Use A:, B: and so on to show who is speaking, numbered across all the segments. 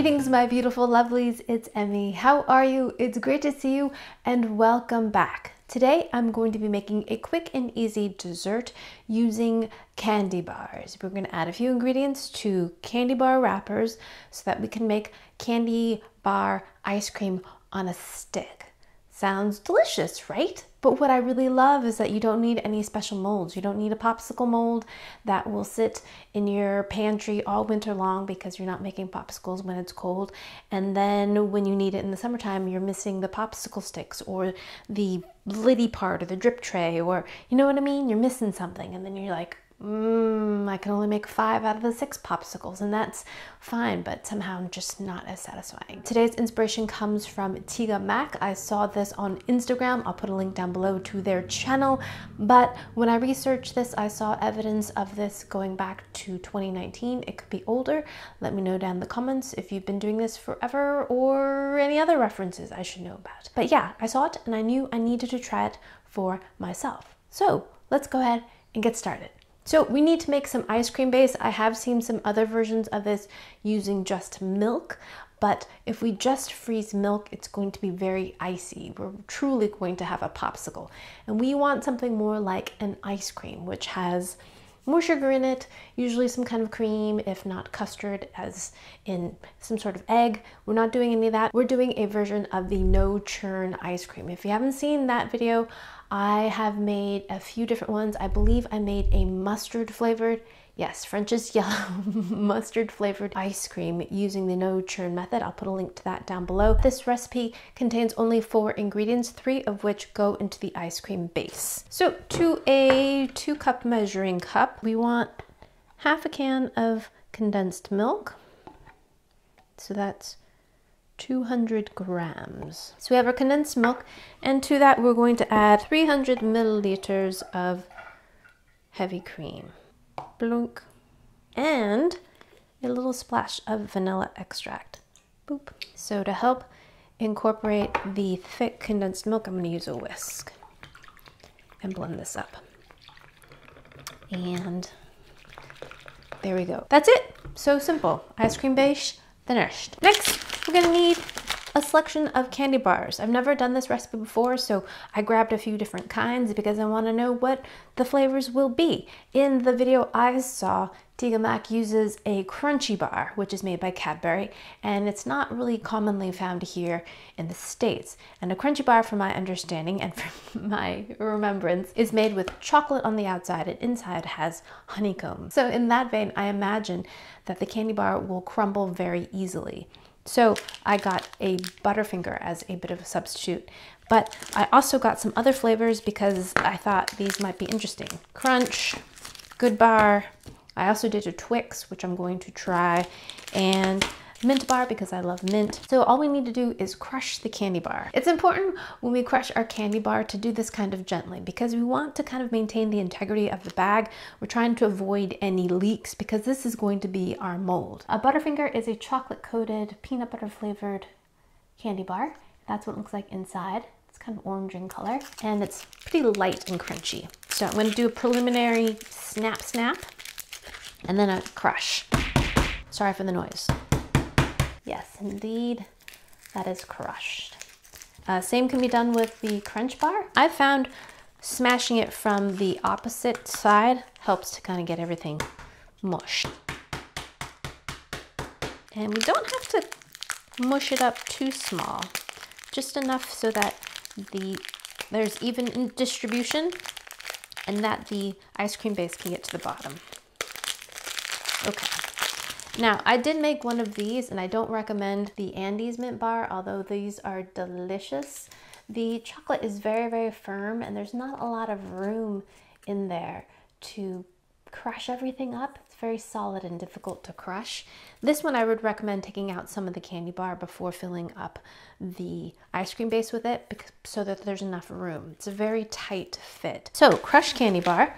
A: Greetings, my beautiful lovelies. It's Emmy. How are you? It's great to see you and welcome back. Today, I'm going to be making a quick and easy dessert using candy bars. We're going to add a few ingredients to candy bar wrappers so that we can make candy bar ice cream on a stick. Sounds delicious, right? But what I really love is that you don't need any special molds. You don't need a popsicle mold that will sit in your pantry all winter long because you're not making popsicles when it's cold. And then when you need it in the summertime, you're missing the popsicle sticks or the liddy part or the drip tray or you know what I mean? You're missing something. And then you're like, mm, I can only make five out of the six popsicles, and that's fine, but somehow just not as satisfying. Today's inspiration comes from Tigga Mac. I saw this on Instagram. I'll put a link down below to their channel, but when I researched this, I saw evidence of this going back to 2019. It could be older. Let me know down in the comments if you've been doing this forever or any other references I should know about. But yeah, I saw it and I knew I needed to try it for myself. So let's go ahead and get started. So we need to make some ice cream base. I have seen some other versions of this using just milk, but if we just freeze milk, it's going to be very icy. We're truly going to have a popsicle. And we want something more like an ice cream, which has more sugar in it, usually some kind of cream, if not custard, as in some sort of egg. We're not doing any of that. We're doing a version of the no churn ice cream. If you haven't seen that video, I have made a few different ones. I believe I made a mustard flavored Yes, French's Yellow mustard flavored ice cream using the no churn method. I'll put a link to that down below. This recipe contains only four ingredients, three of which go into the ice cream base. So to a two cup measuring cup, we want half a can of condensed milk. So that's 200 grams. So we have our condensed milk, and to that we're going to add 300 milliliters of heavy cream blunk, and a little splash of vanilla extract. Boop. So to help incorporate the thick condensed milk, I'm going to use a whisk and blend this up. And there we go. That's it. So simple. Ice cream base finished. Next, we're to need a selection of candy bars. I've never done this recipe before, so I grabbed a few different kinds because I want to know what the flavors will be. In the video I saw, Tigga Mac uses a Crunchie bar, which is made by Cadbury, and it's not really commonly found here in the States. And a Crunchie bar, from my understanding and from my remembrance, is made with chocolate on the outside and inside has honeycomb. So in that vein, I imagine that the candy bar will crumble very easily. So I got a Butterfinger as a bit of a substitute. But I also got some other flavors because I thought these might be interesting. Crunch, Good Bar. I also did a Twix, which I'm going to try. And mint bar because I love mint. So all we need to do is crush the candy bar. It's important when we crush our candy bar to do this kind of gently because we want to kind of maintain the integrity of the bag. We're trying to avoid any leaks because this is going to be our mold. A Butterfinger is a chocolate coated peanut butter flavored candy bar. That's what it looks like inside. It's kind of orange in color and it's pretty light and crunchy. So I'm going to do a preliminary snap snap and then a crush. Sorry for the noise. Yes, indeed, that is crushed. Uh, same can be done with the crunch bar. I found smashing it from the opposite side helps to kind of get everything mushed. And we don't have to mush it up too small, just enough so that the there's even distribution and that the ice cream base can get to the bottom. Okay. Now, I did make one of these, and I don't recommend the Andes Mint Bar, although these are delicious. The chocolate is very, very firm, and there's not a lot of room in there to crush everything up. It's very solid and difficult to crush. This one I would recommend taking out some of the candy bar before filling up the ice cream base with it so that there's enough room. It's a very tight fit. So crushed candy bar.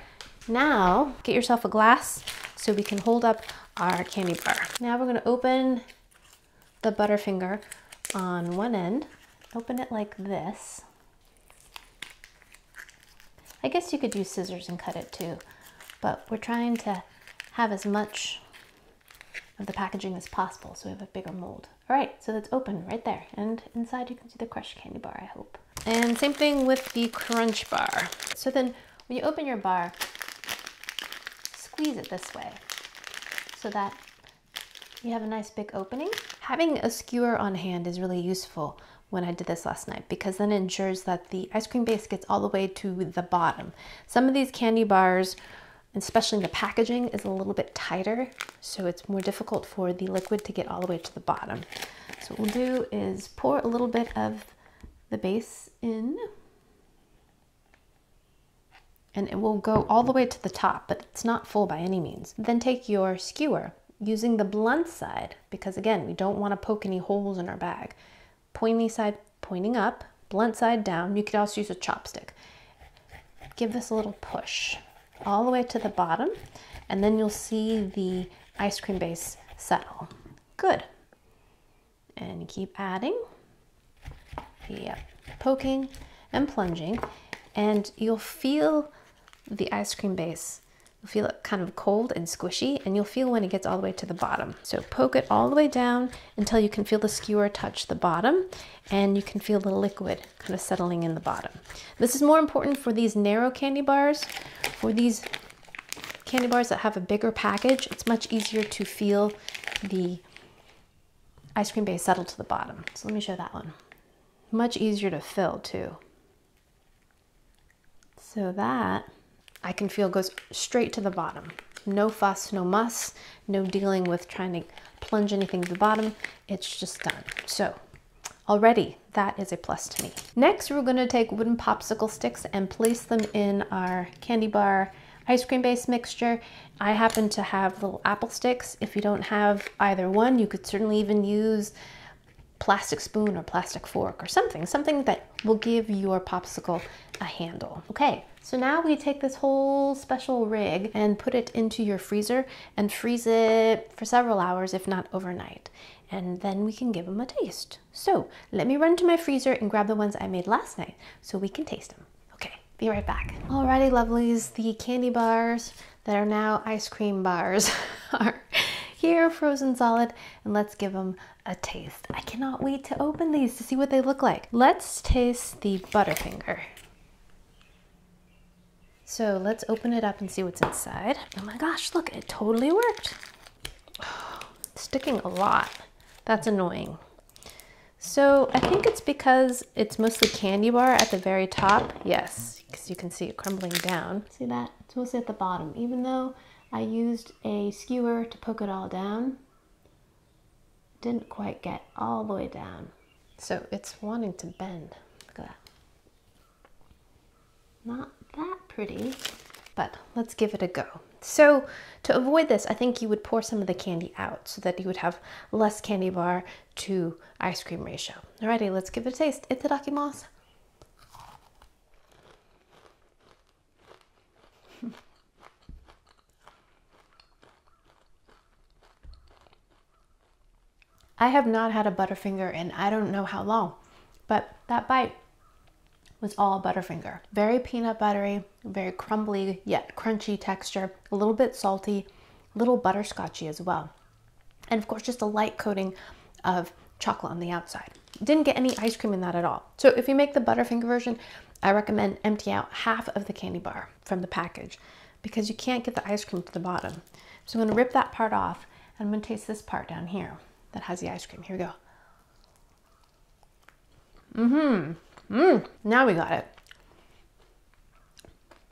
A: Now get yourself a glass so we can hold up our candy bar. Now we're gonna open the Butterfinger on one end. Open it like this. I guess you could use scissors and cut it too, but we're trying to have as much of the packaging as possible so we have a bigger mold. All right, so that's open right there. And inside you can see the crushed candy bar, I hope. And same thing with the crunch bar. So then when you open your bar, squeeze it this way so that you have a nice big opening. Having a skewer on hand is really useful when I did this last night because then it ensures that the ice cream base gets all the way to the bottom. Some of these candy bars, especially the packaging, is a little bit tighter, so it's more difficult for the liquid to get all the way to the bottom. So what we'll do is pour a little bit of the base in and it will go all the way to the top, but it's not full by any means. Then take your skewer using the blunt side, because again, we don't want to poke any holes in our bag. Pointy side pointing up, blunt side down. You could also use a chopstick. Give this a little push all the way to the bottom, and then you'll see the ice cream base settle. Good. And keep adding. Yep, poking and plunging, and you'll feel the ice cream base. You'll feel it kind of cold and squishy and you'll feel when it gets all the way to the bottom. So poke it all the way down until you can feel the skewer touch the bottom and you can feel the liquid kind of settling in the bottom. This is more important for these narrow candy bars. For these candy bars that have a bigger package, it's much easier to feel the ice cream base settle to the bottom. So let me show that one. Much easier to fill too. So that I can feel goes straight to the bottom. No fuss, no muss, no dealing with trying to plunge anything to the bottom. It's just done. So already that is a plus to me. Next, we're gonna take wooden popsicle sticks and place them in our candy bar ice cream base mixture. I happen to have little apple sticks. If you don't have either one, you could certainly even use plastic spoon or plastic fork or something, something that will give your popsicle a handle. Okay, so now we take this whole special rig and put it into your freezer and freeze it for several hours, if not overnight. And then we can give them a taste. So let me run to my freezer and grab the ones I made last night so we can taste them. Okay, be right back. Alrighty, lovelies, the candy bars that are now ice cream bars are here frozen solid and let's give them a taste. I cannot wait to open these to see what they look like. Let's taste the Butterfinger. So let's open it up and see what's inside. Oh my gosh, look, it totally worked. It's sticking a lot. That's annoying. So I think it's because it's mostly candy bar at the very top. Yes, because you can see it crumbling down. See that? It's mostly at the bottom. Even though I used a skewer to poke it all down. Didn't quite get all the way down. So it's wanting to bend. Look at that. Not that pretty, but let's give it a go. So to avoid this, I think you would pour some of the candy out so that you would have less candy bar to ice cream ratio. Alrighty, let's give it a taste. Itadakimasu. I have not had a Butterfinger in I don't know how long, but that bite was all Butterfinger. Very peanut buttery, very crumbly yet crunchy texture, a little bit salty, a little butterscotchy as well. And of course, just a light coating of chocolate on the outside. Didn't get any ice cream in that at all. So if you make the Butterfinger version, I recommend empty out half of the candy bar from the package because you can't get the ice cream to the bottom. So I'm gonna rip that part off and I'm gonna taste this part down here that has the ice cream. Here we go. Mm-hmm. Mmm. Now we got it.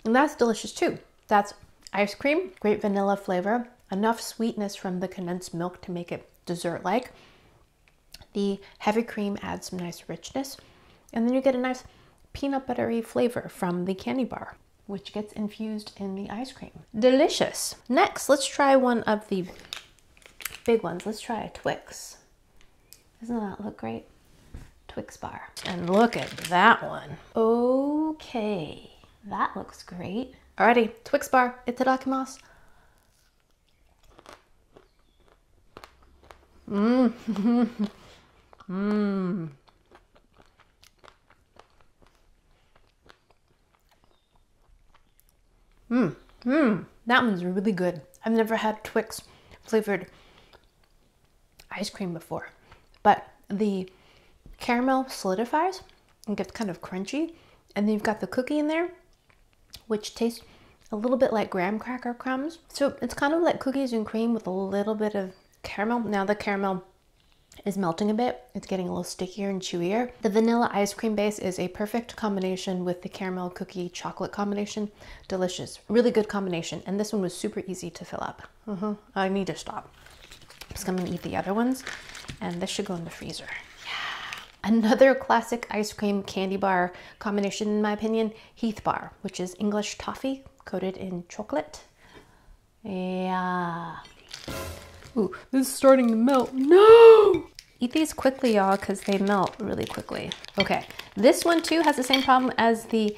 A: And that's delicious too. That's ice cream, great vanilla flavor, enough sweetness from the condensed milk to make it dessert-like. The heavy cream adds some nice richness. And then you get a nice peanut buttery flavor from the candy bar, which gets infused in the ice cream. Delicious. Next, let's try one of the big ones. Let's try a Twix. Doesn't that look great? Twix bar. And look at that one. Okay, that looks great. Alrighty, Twix bar, itadakimasu. Mmm. Mmm. Mmm. Mmm. That one's really good. I've never had Twix flavored ice cream before, but the caramel solidifies and gets kind of crunchy. And then you've got the cookie in there, which tastes a little bit like graham cracker crumbs. So it's kind of like cookies and cream with a little bit of caramel. Now the caramel is melting a bit. It's getting a little stickier and chewier. The vanilla ice cream base is a perfect combination with the caramel cookie chocolate combination. Delicious. Really good combination. And this one was super easy to fill up. Uh -huh. I need to stop. I'm just gonna eat the other ones and this should go in the freezer. Another classic ice cream candy bar combination, in my opinion, Heath Bar, which is English toffee coated in chocolate. Yeah. Ooh, this is starting to melt. No! Eat these quickly, y'all, because they melt really quickly. Okay, this one too has the same problem as the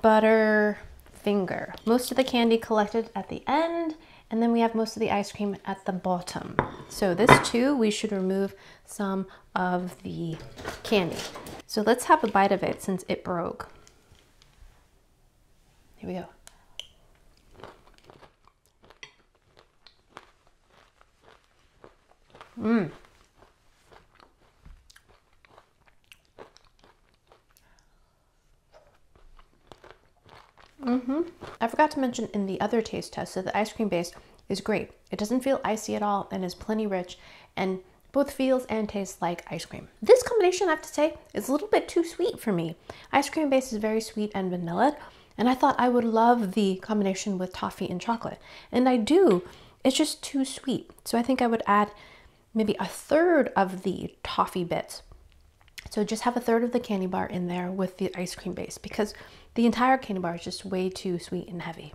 A: butter finger. Most of the candy collected at the end, and then we have most of the ice cream at the bottom. So this too, we should remove some of the candy. So let's have a bite of it since it broke. Here we go. Mmm. Mm-hmm. I forgot to mention in the other taste test that the ice cream base is great. It doesn't feel icy at all and is plenty rich and both feels and tastes like ice cream. This combination, I have to say, is a little bit too sweet for me. Ice cream base is very sweet and vanilla, and I thought I would love the combination with toffee and chocolate. And I do, it's just too sweet. So I think I would add maybe a third of the toffee bits. So just have a third of the candy bar in there with the ice cream base because the entire candy bar is just way too sweet and heavy.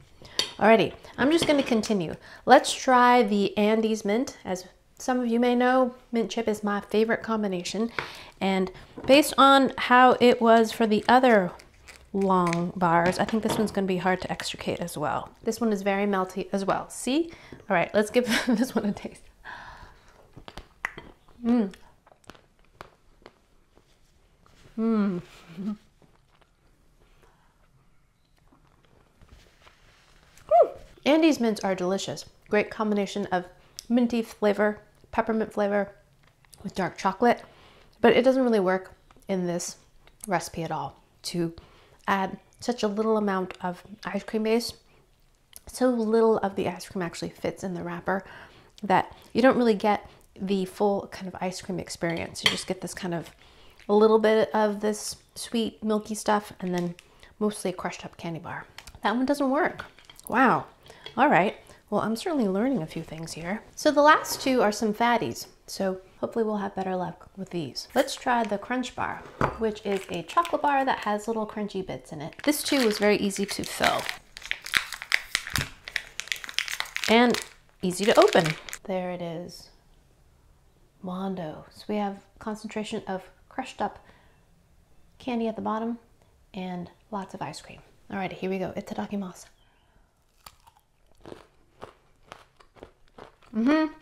A: Alrighty, I'm just gonna continue. Let's try the Andes mint. As some of you may know, mint chip is my favorite combination. And based on how it was for the other long bars, I think this one's gonna be hard to extricate as well. This one is very melty as well. See? All right, let's give this one a taste. Mmm. Mmm. Andes mints are delicious. Great combination of minty flavor, peppermint flavor with dark chocolate, but it doesn't really work in this recipe at all to add such a little amount of ice cream base. So little of the ice cream actually fits in the wrapper that you don't really get the full kind of ice cream experience. You just get this kind of a little bit of this sweet milky stuff and then mostly a crushed up candy bar. That one doesn't work. Wow. All right. Well, I'm certainly learning a few things here. So the last two are some fatties. So hopefully we'll have better luck with these. Let's try the Crunch Bar, which is a chocolate bar that has little crunchy bits in it. This too was very easy to fill. And easy to open. There it is. Mondo. So we have concentration of crushed up candy at the bottom and lots of ice cream. Alrighty, here we go. It's Itadakimasu. Mm-hmm.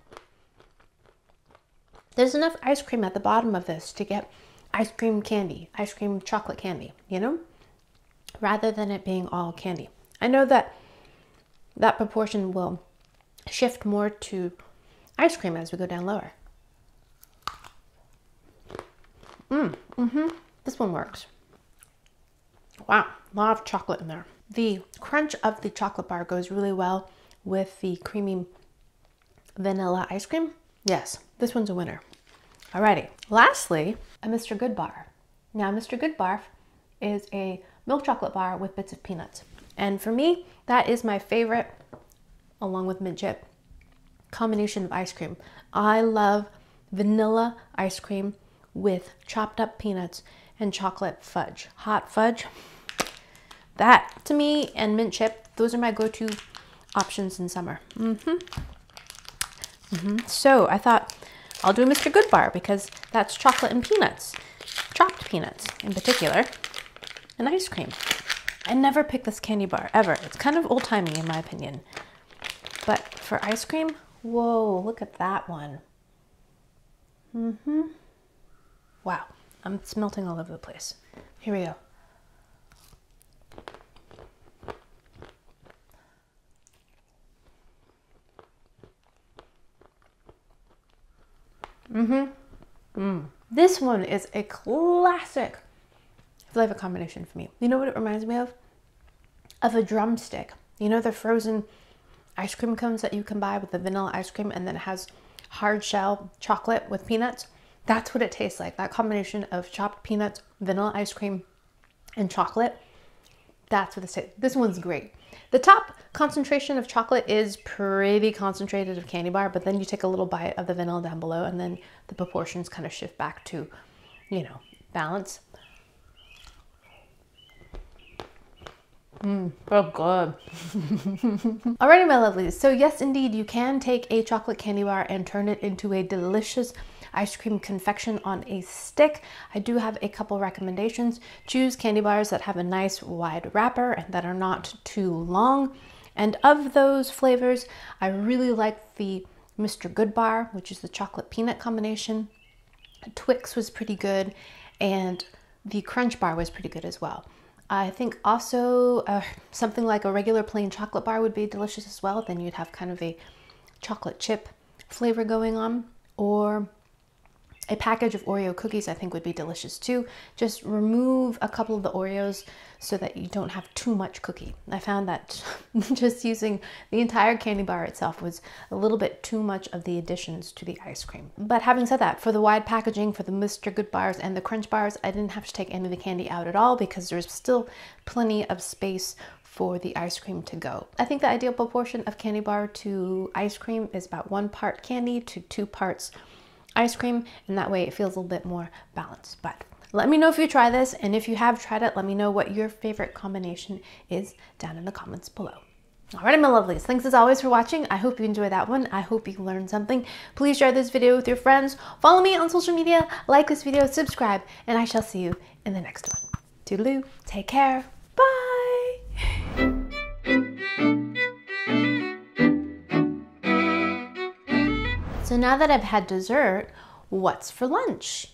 A: There's enough ice cream at the bottom of this to get ice cream candy, ice cream chocolate candy, you know? Rather than it being all candy. I know that that proportion will shift more to ice cream as we go down lower. Mm, mm-hmm. This one works. Wow, a lot of chocolate in there. The crunch of the chocolate bar goes really well with the creamy vanilla ice cream. Yes, this one's a winner. Alrighty, lastly, a Mr. Good bar. Now, Mr. Good bar is a milk chocolate bar with bits of peanuts. And for me, that is my favorite, along with mint chip, combination of ice cream. I love vanilla ice cream with chopped up peanuts and chocolate fudge. Hot fudge. That to me and mint chip, those are my go-to options in summer. Mm-hmm. Mm-hmm. So I thought I'll do a Mr. Good bar because that's chocolate and peanuts, chopped peanuts in particular, and ice cream. I never pick this candy bar ever. It's kind of old timey in my opinion. But for ice cream, whoa, look at that one. Mm-hmm. Wow, I'm melting all over the place. Here we go. Mm-hmm. Mm. This one is a classic flavor combination for me. You know what it reminds me of? Of a drumstick. You know the frozen ice cream cones that you can buy with the vanilla ice cream and then it has hard shell chocolate with peanuts? That's what it tastes like. That combination of chopped peanuts, vanilla ice cream, and chocolate. That's what this tastes. This one's great. The top concentration of chocolate is pretty concentrated of candy bar, but then you take a little bite of the vanilla down below and then the proportions kind of shift back to, you know, balance. Oh, mmm, so good. Alrighty, my lovelies. So yes, indeed, you can take a chocolate candy bar and turn it into a delicious ice cream confection on a stick. I do have a couple recommendations. Choose candy bars that have a nice wide wrapper and that are not too long. And of those flavors, I really like the Mr. Goodbar, which is the chocolate peanut combination. Twix was pretty good, and the Crunch Bar was pretty good as well. I think also uh, something like a regular plain chocolate bar would be delicious as well. Then you'd have kind of a chocolate chip flavor going on. Or a package of Oreo cookies I think would be delicious too. Just remove a couple of the Oreos so that you don't have too much cookie. I found that just using the entire candy bar itself was a little bit too much of the additions to the ice cream. But having said that, for the wide packaging, for the Mr. Good bars and the Crunch bars, I didn't have to take any of the candy out at all because there's still plenty of space for the ice cream to go. I think the ideal proportion of candy bar to ice cream is about one part candy to two parts ice cream and that way it feels a little bit more balanced. But let me know if you try this and if you have tried it, let me know what your favorite combination is down in the comments below. Alrighty, my lovelies, thanks as always for watching. I hope you enjoyed that one. I hope you learned something. Please share this video with your friends. Follow me on social media, like this video, subscribe, and I shall see you in the next one. Toodaloo, take care, So now that I've had dessert, what's for lunch?